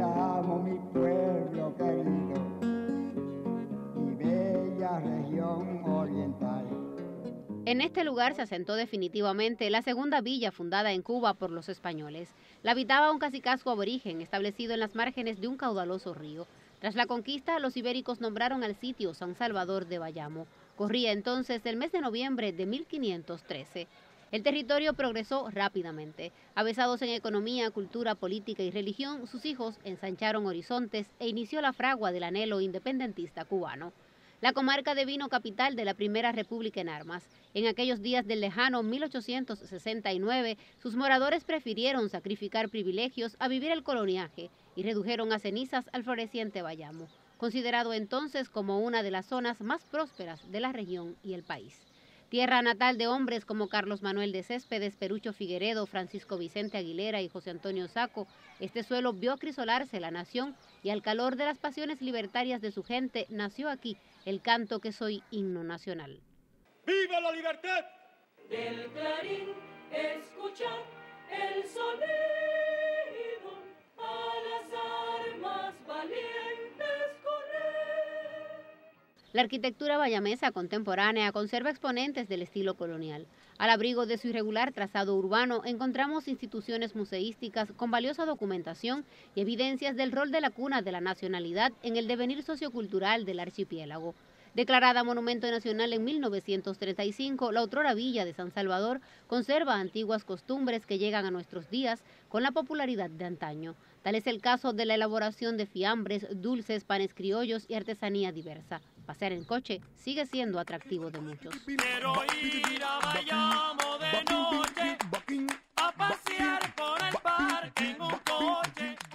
Bayamo, mi pueblo querido, mi bella región oriental. En este lugar se asentó definitivamente la segunda villa fundada en Cuba por los españoles. La habitaba un cacicazgo aborigen establecido en las márgenes de un caudaloso río. Tras la conquista, los ibéricos nombraron al sitio San Salvador de Bayamo. Corría entonces el mes de noviembre de 1513. El territorio progresó rápidamente. Avesados en economía, cultura, política y religión, sus hijos ensancharon horizontes e inició la fragua del anhelo independentista cubano. La comarca devino capital de la primera república en armas. En aquellos días del lejano 1869, sus moradores prefirieron sacrificar privilegios a vivir el coloniaje y redujeron a cenizas al floreciente Bayamo, considerado entonces como una de las zonas más prósperas de la región y el país. Tierra natal de hombres como Carlos Manuel de Céspedes, Perucho Figueredo, Francisco Vicente Aguilera y José Antonio Saco, este suelo vio crisolarse la nación y al calor de las pasiones libertarias de su gente nació aquí el canto que soy himno nacional. ¡Viva la libertad! Del clarín escuchar el sonido La arquitectura bayamesa contemporánea conserva exponentes del estilo colonial. Al abrigo de su irregular trazado urbano encontramos instituciones museísticas con valiosa documentación y evidencias del rol de la cuna de la nacionalidad en el devenir sociocultural del archipiélago. Declarada Monumento Nacional en 1935, la otrora villa de San Salvador conserva antiguas costumbres que llegan a nuestros días con la popularidad de antaño. Tal es el caso de la elaboración de fiambres, dulces, panes criollos y artesanía diversa. Pasear en coche sigue siendo atractivo de muchos. Quiero ir a Bayamo de noche